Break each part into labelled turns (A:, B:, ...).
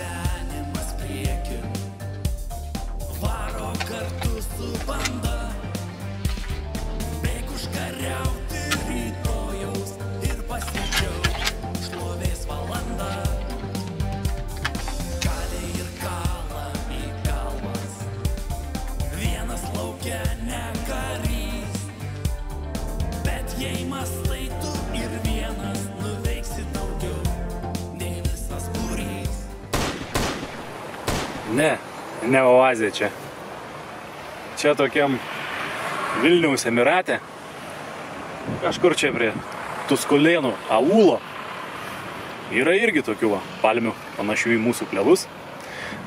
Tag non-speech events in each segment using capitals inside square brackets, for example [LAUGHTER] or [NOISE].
A: gyvenimas priekin. Varo kartu su banda. Bėg užkariauti rytojaus ir pasidžiaug šlovės valandą. Kalė ir kala į kalbas. Vienas laukia ne karys. Bet jei mastai
B: Ne, ne oazė čia. Čia tokiam Vilniaus Emirate. Kažkur čia prie Tuskulėnų aūlo. Yra irgi tokių va, palmių panašių į mūsų klevus.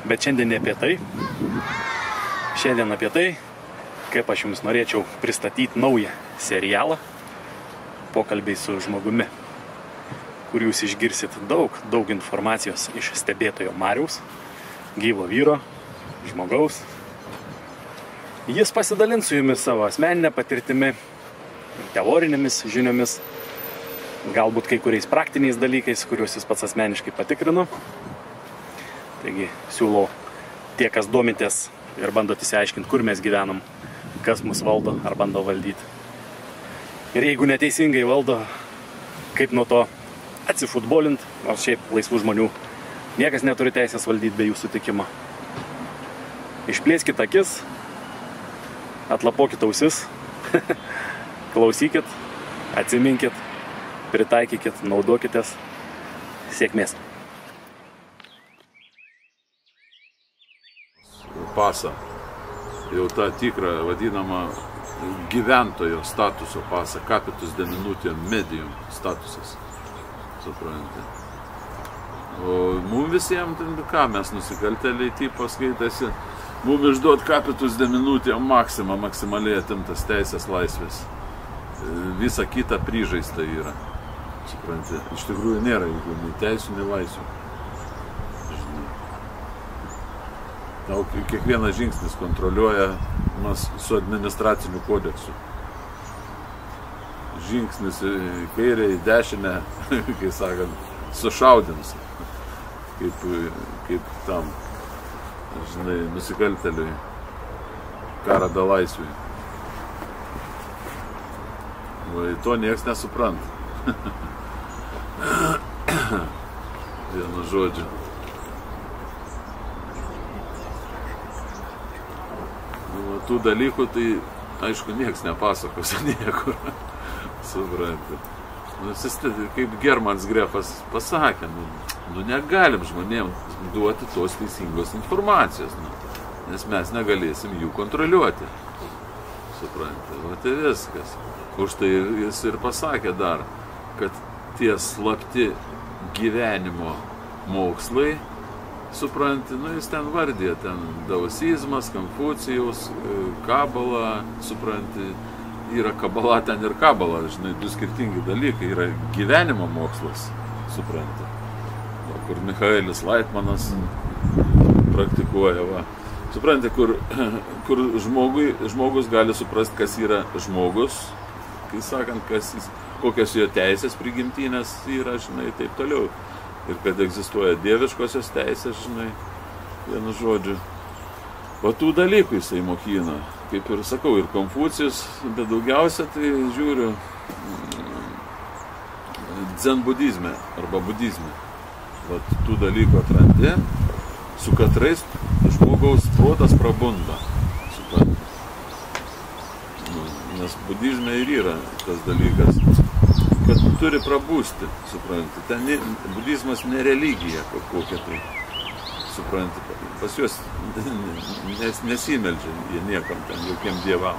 B: Bet šiandien ne apie tai. Šiandien apie tai, kaip aš jums norėčiau pristatyti naują serialą. Pokalbiai su žmogumi, kur jūs išgirsit daug, daug informacijos iš stebėtojo Mariaus gyvo vyro, žmogaus. Jis pasidalins su jumis savo asmeninę patirtimi, teorinėmis žiniomis, galbūt kai kuriais praktiniais dalykais, kuriuos jis pats asmeniškai patikrino. Taigi siūlau tie, kas domitės ir bandot įsiaiškinti, kur mes gyvenam, kas mus valdo ar bando valdyti. Ir jeigu neteisingai valdo, kaip nuo to atsifutbolint, nors šiaip laisvų žmonių Niekas neturi teisės valdyti be jų sutikimo. Išplėskit akis, atlapokit ausis, [LAUGHS] klausykit, atsiminkit, pritaikykit, naudokitės. Sėkmės.
C: pasą, jau tą tikrą vadinamą gyventojo statuso pasą, capitus de minutė medium statusas, suprantate. O mums visiems, ką mes nusikaltėliai, tipo skaitėsi, mums išduot capitus de minutė maksimą, maksimaliai atimtas teisės laisvės. E, Visa kita prižaista yra. Suprantate, iš tikrųjų nėra jokių nei teisų, nei laisvių. Tau kiekvienas žingsnis kontroliuojamas su administraciniu kodeksu. Žingsnis į kairę, į dešinę, [LAUGHS] kai sakant, sušaudins. Kaip, kaip tam, žinai, nusikalteliui, karą dalaisviui. Va, to niekas nesupranta. [COUGHS] Vienu žodžiu. Nu, tų dalykų tai, aišku, niekas nepasakos [LAUGHS] niekur. Suprantate. Nu, jis tai kaip Germans Grefas pasakė, nu, nu negalim žmonėms duoti tos teisingos informacijos, nu, nes mes negalėsim jų kontroliuoti. Suprantate, va tai viskas. Už tai jis ir pasakė dar, kad tie slapti gyvenimo mokslai, supranti, nu jis ten vardė, ten dausizmas, konfucijaus, e, kabala, supranti, yra kabala ten ir kabala, žinai, du skirtingi dalykai, yra gyvenimo mokslas, supranti, va, kur Michaelis Laitmanas praktikuoja, va. Supranti, kur, [CLEARS THROAT] kur žmogui, žmogus gali suprasti, kas yra žmogus, kai sakant, kas jis, kokios jo teisės prigimtinės yra, žinai, taip toliau. Ir kad egzistuoja dieviškosios teisės, žinai, vienu žodžiu. O tų dalykų jisai mokina, kaip ir sakau, ir Konfucijus, bet daugiausia tai žiūriu mm, dzen budizme arba budizme. Vat tų dalykų atrandi, su katrais žmogaus protas prabunda. Nu, Nes budizme ir yra tas dalykas, kad turi prabūsti, suprantate. Ten budizmas ne religija kokia tai, suprantate. Pas juos [LAUGHS] nes, nesimeldžia jie niekam ten, jokiem dievam.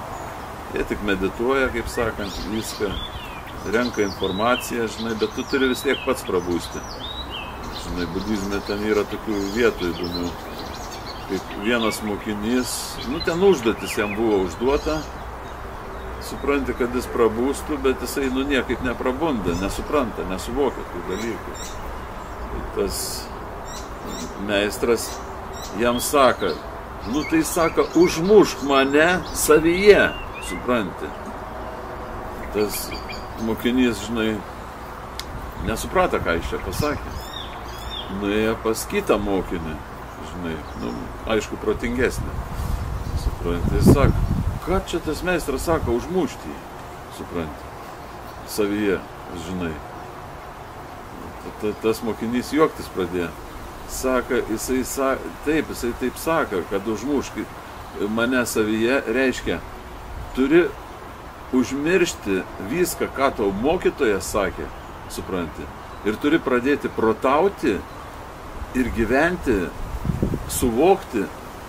C: Jie tik medituoja, kaip sakant, viską, renka informaciją, žinai, bet tu turi vis tiek pats prabūsti. Žinai, budizme ten yra tokių vietų įdomių. Kaip vienas mokinys, nu ten užduotis jam buvo užduota, supranti, kad jis prabūstų, bet jisai nu niekaip neprabunda, nesupranta, nesuvokia tų dalykų. Tai tas meistras jam sako, nu tai sako, užmušk mane savyje, supranti. Tas mokinys, žinai, nesuprato, ką jis čia pasakė. nuėjo pas kitą mokinį, žinai, nu, aišku, protingesnį. Supranti, jis sako, ką čia tas meistras sako, užmušti jį, supranti, savyje, žinai. Ta- ta- Tas mokinys juoktis pradėjo. Saka, jisai, sa, taip, jisai taip sako, kad užmušk mane savyje, reiškia, turi užmiršti viską, ką tau mokytojas sakė, supranti. Ir turi pradėti protauti ir gyventi, suvokti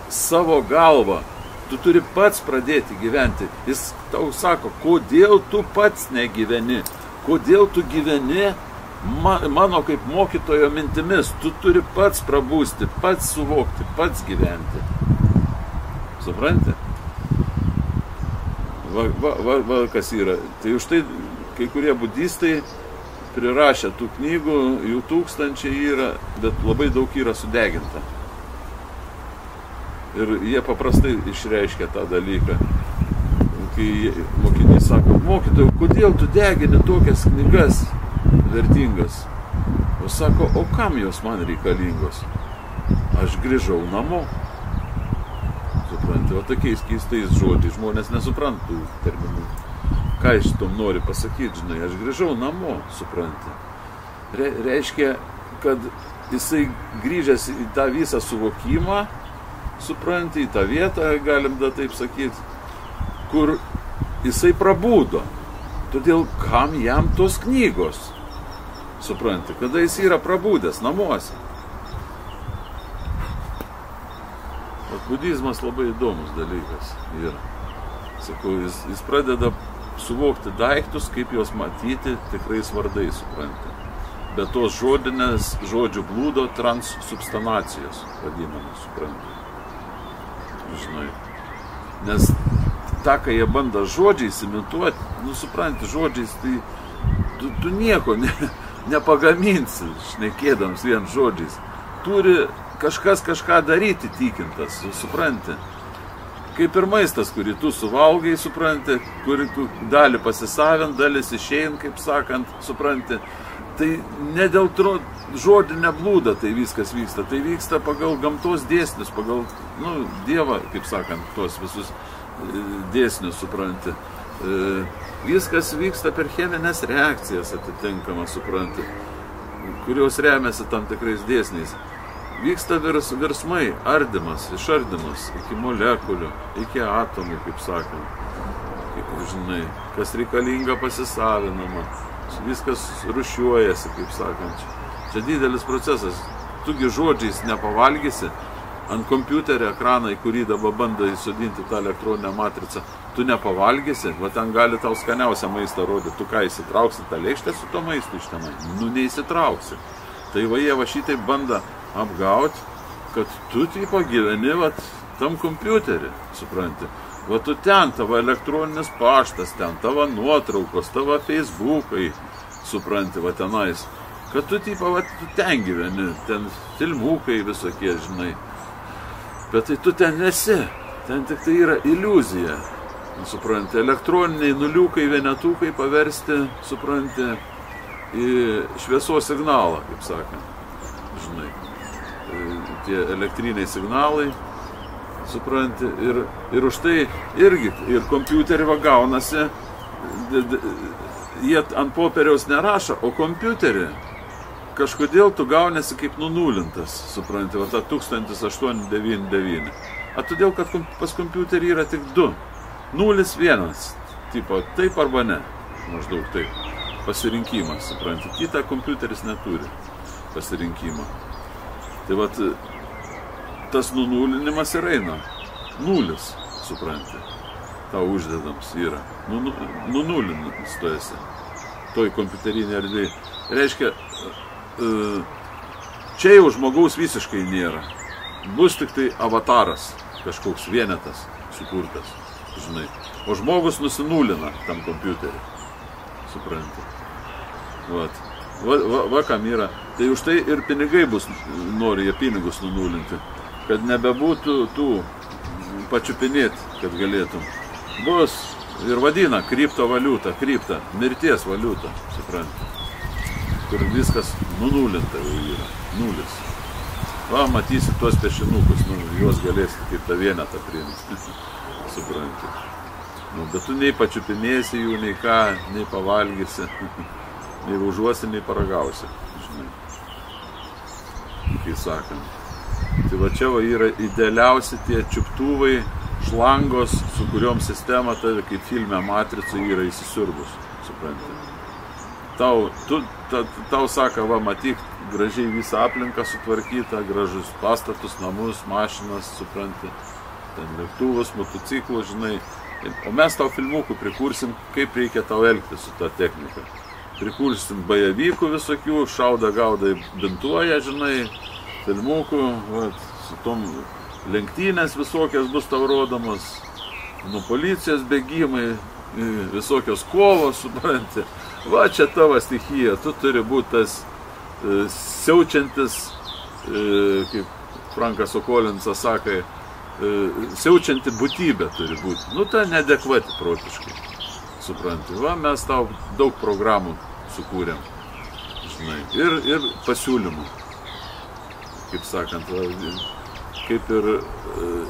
C: savo galvą. Tu turi pats pradėti gyventi. Jis tau sako, kodėl tu pats negyveni, kodėl tu gyveni mano kaip mokytojo mintimis. Tu turi pats prabūsti, pats suvokti, pats gyventi. Supranti? Va, va, va, va kas yra. Tai už tai kai kurie budistai prirašė tų knygų, jų tūkstančiai yra, bet labai daug yra sudeginta. Ir jie paprastai išreiškia tą dalyką. Kai mokinys sako, mokytojau, kodėl tu degini tokias knygas vertingas? O sako, o kam jos man reikalingos? Aš grįžau namo. Suprantate, o tokiais keistais žodžiais žmonės nesupranta tų terminų. Ką iš tom nori pasakyti, žinai, aš grįžau namo, suprantate. Re, reiškia, kad jisai grįžęs į tą visą suvokimą, suprantate, į tą vietą, galim da taip sakyti, kur jisai prabūdo. Todėl kam jam tos knygos? Suprantate, kada jis yra prabūdęs namuose. Bet budizmas labai įdomus dalykas yra. Sakau, jis, jis pradeda suvokti daiktus, kaip juos matyti tikrais vardais, suprantate. Be tos žodinės žodžių blūdo transsubstanacijos vadinamas, suprantate. Žinai. Nes tą, ką jie bando žodžiais imituoti, nu suprantate, žodžiais tai tu, tu nieko ne, [LAUGHS] nepagaminsi, šnekėdams vien žodžiais. Turi kažkas kažką daryti tikintas, supranti. Kaip ir maistas, kurį tu suvalgai, supranti, kurį tu dalį pasisavint, dalis išein, kaip sakant, supranti. Tai ne dėl tro, žodinę blūdą tai viskas vyksta, tai vyksta pagal gamtos dėsnius, pagal, nu, Dievą, kaip sakant, tuos visus dėsnius, supranti. E, Viskas vyksta per cheminės reakcijas atitinkamas, supranti, kurios remiasi tam tikrais dėsniais. Vyksta virs, virsmai, ardymas, išardymas iki molekulių, iki atomų, kaip sakant. Kaip, žinai, kas reikalinga pasisavinama, viskas rušiuojasi, kaip sakant. Čia didelis procesas. Tugi žodžiais nepavalgysi, ant kompiuterio ekraną, į kurį dabar bando įsodinti tą elektroninę matricą, tu nepavalgysi, va ten gali tau skaniausią maistą rodyti, tu ką įsitrauksi tą lėkštę su to maistu iš tenai, nu neįsitrauksi. Tai va jie va šitai bando apgauti, kad tu tipo gyveni va tam kompiuterį, supranti. Va tu ten, tavo elektroninis paštas, ten tavo nuotraukos, tavo facebookai, supranti, va tenais. Kad tu tipo, va tu ten gyveni, ten filmukai visokie, žinai. Bet tai tu ten nesi, ten tik tai yra iliuzija. Supranti, elektroniniai nuliukai, vienetukai paversti, supranti, į šviesos signalą, kaip sakant. Žinai, e, tie elektriniai signalai, supranti, ir, ir už tai irgi, ir kompiuterį va gaunasi, jie ant popieriaus nerašo, o kompiuterį kažkodėl tu gaunasi kaip nunulintas, supranti, va tą 1899. A todėl, kad pas kompiuterį yra tik du. 0, 1. Tipo, taip arba ne. Maždaug taip. Pasirinkimas, supranti. Kita kompiuteris neturi pasirinkimo. Tai vat tas nunulinimas ir eina. Nulis, supranti. Tau uždedams yra. Nu, nu, nunulinis tu esi. Toj kompiuterinė erdvėje. Reiškia, čia jau žmogaus visiškai nėra. Bus tik tai avataras, kažkoks vienetas sukurtas, žinai. O žmogus nusinulina tam kompiuterį. Supranti. Vat. Va, va, va kam yra. Tai už tai ir pinigai bus, nori jie pinigus nunulinti. Kad nebebūtų tų pačiupinėti, kad galėtum. Bus ir vadina kriptovaliutą, kriptą, mirties valiutą, supranti. kur viskas nunulinta jau yra, nulis. Va, matysi tuos pešinukus, nu, juos galėsi kaip tą vienetą priimti, [LAUGHS] supranti. Nu, bet tu nei pačiupinėsi jų, nei ką, nei pavalgysi, [LAUGHS] nei užuosi, nei paragausi, žinai. Kai sakant. Tai va čia va yra idealiausi tie čiuptuvai, šlangos, su kuriuom sistema tave kaip filme Matricu yra įsisiurbus, supranti. Tau, tu, ta, tau sako, va, matyk, gražiai visą aplinką sutvarkytą, gražus pastatus, namus, mašinas, supranti, ten lėktuvus, motociklus, žinai. O mes tau filmukų prikursim, kaip reikia tau elgtis su ta technika. Prikursim bajavykų visokių, šauda gaudai bintuoja, žinai, filmukų, vat, su tom lenktynės visokios bus tau rodomos, nuo policijos bėgimai, visokios kovos, [LAUGHS] supranti. Va čia tavo stichija, tu turi būti tas e, siaučiantis, e, kaip Frankas Okolinsas sakai, e, siaučianti būtybė turi būti. Nu, ta nedekvati protiškai. Supranti, va, mes tau daug programų sukūrėm. Žinai, ir, ir pasiūlymų. Kaip sakant, va, kaip ir e,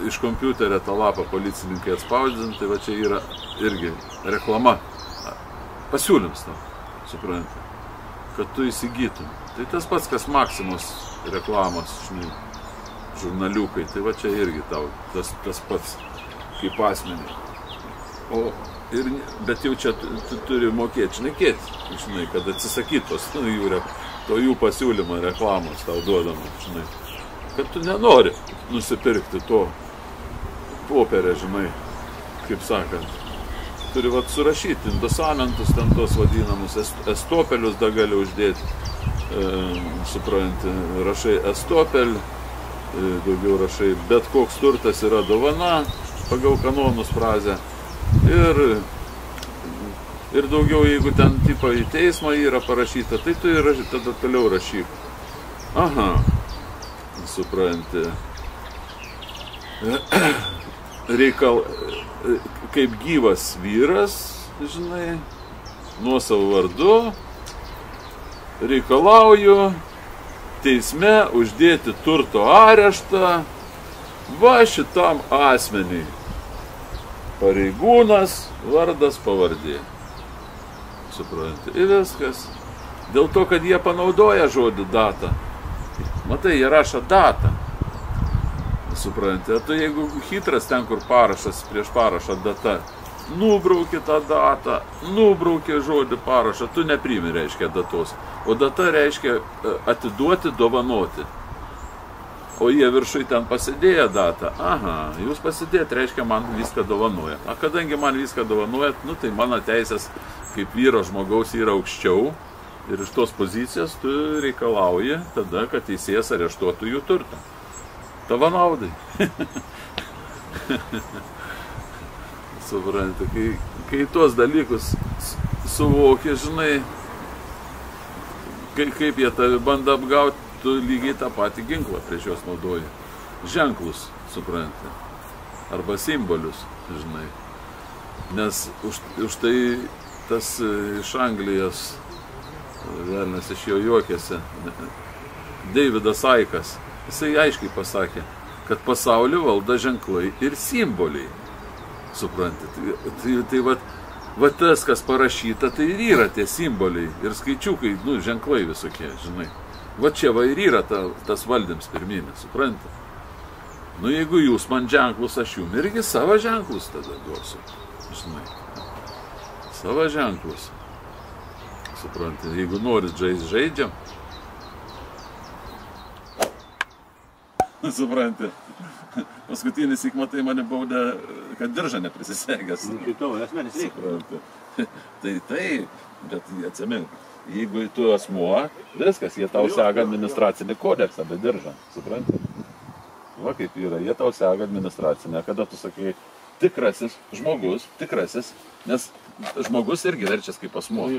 C: iš kompiuterio tą lapą policininkai atspausdinti, va čia yra irgi reklama. Pasiūlyms tau, supranti, kad tu įsigytum. Tai tas pats, kas Maksimos reklamos, žinai, žurnaliukai, tai va čia irgi tau tas, tas pats kaip asmenį. O, ir, bet jau čia tu, tu turi mokėti šnekėti, žinai, kad atsisakytos nu, [LAUGHS] jų, re- to jų pasiūlymo reklamos tau duodama, žinai. Kad tu nenori nusipirkti to popierę, žinai, kaip sakant. Turi vat surašyti indosamentus, ten tos vadinamus est- estopelius dar gali uždėti. E, supranti, rašai estopel, e, daugiau rašai, bet koks turtas yra dovana, pagal kanonus frazę. Ir, ir daugiau, jeigu ten tipo į teismą yra parašyta, tai tu ir tada toliau rašyk. Aha, supranti. [CLEARS THROAT] [COUGHS] Reikal, kaip gyvas vyras, žinai, nuo savo vardu, reikalauju teisme uždėti turto areštą va šitam asmeniui. Pareigūnas, vardas, pavardė. Supranti, ir viskas. Dėl to, kad jie panaudoja žodį datą. Matai, jie rašo datą. Supranti, o tu jeigu hitras ten, kur parašas prieš parašą data, nubrauki tą datą, nubrauki žodį parašą, tu neprimi reiškia datos. O data reiškia e, atiduoti, dovanoti. O jie viršui ten pasidėję datą. Aha, jūs pasidėt, reiškia man viską dovanojat. O kadangi man viską dovanojat, nu tai mano teisės kaip vyro žmogaus yra aukščiau. Ir iš tos pozicijos tu reikalauji tada, kad teisėjas areštuotų jų turtą. Tavo naudai. [LAUGHS] Supranti, kai, kai tuos dalykus suvoki, žinai, kai, kaip jie tave bando apgauti, tu lygiai tą patį ginklą prieš juos naudoji. Ženklus, supranti. Arba simbolius, žinai. Nes už, už tai tas e, iš Anglijos, velnas iš jo juokėsi, Davidas Aikas, jisai aiškiai pasakė, kad pasaulį valdo ženklai ir simboliai. Suprantate? Tai, tai, tai va, va tas, kas parašyta, tai ir yra tie simboliai ir skaičiukai, nu, ženklai visokie, žinai. Va čia va ir yra ta, tas valdyms pirminis, suprantate? Nu, jeigu jūs man ženklus, aš jums irgi savo ženklus tada duosiu, žinai. Savo ženklus. Suprantate, jeigu norit žaisti, žaidžiam. Suprantate. Paskutinis įk matai mane baudė, kad diržą neprisisegęs.
B: Kitų, asmenis reikia.
C: Supranti. [LAUGHS] Tai tai, bet atsimink, jeigu tu asmuo, viskas, jie tau sega administracinį kodeksą, be diržą, supranti? Va kaip yra, jie tau sega administracinę, kada tu sakai, tikrasis žmogus, tikrasis, nes žmogus irgi verčias kaip asmuo.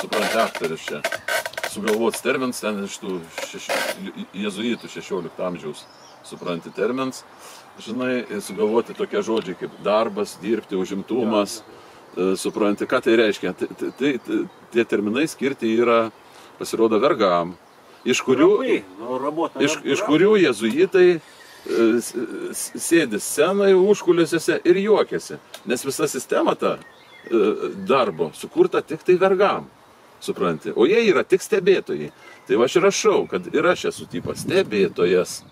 C: Supranti, aktorius čia. Sugalvots termins ten iš tų šeš... jezuitų 16 amžiaus, supranti termins, žinai, sugalvoti tokie žodžiai kaip darbas, dirbti, užimtumas, e, supranti, ką tai reiškia. Tai, tai, tai, tie terminai skirti yra, pasirodo, vergam, iš kurių,
B: Rabai, nu, rabota,
C: iš, iš kurių jezuitai e, sėdi scenai užkulisiuose ir juokiasi, nes visa sistema ta e, darbo sukurta tik tai vergam, supranti, o jie yra tik stebėtojai. Tai aš rašau, kad ir aš esu tipas stebėtojas.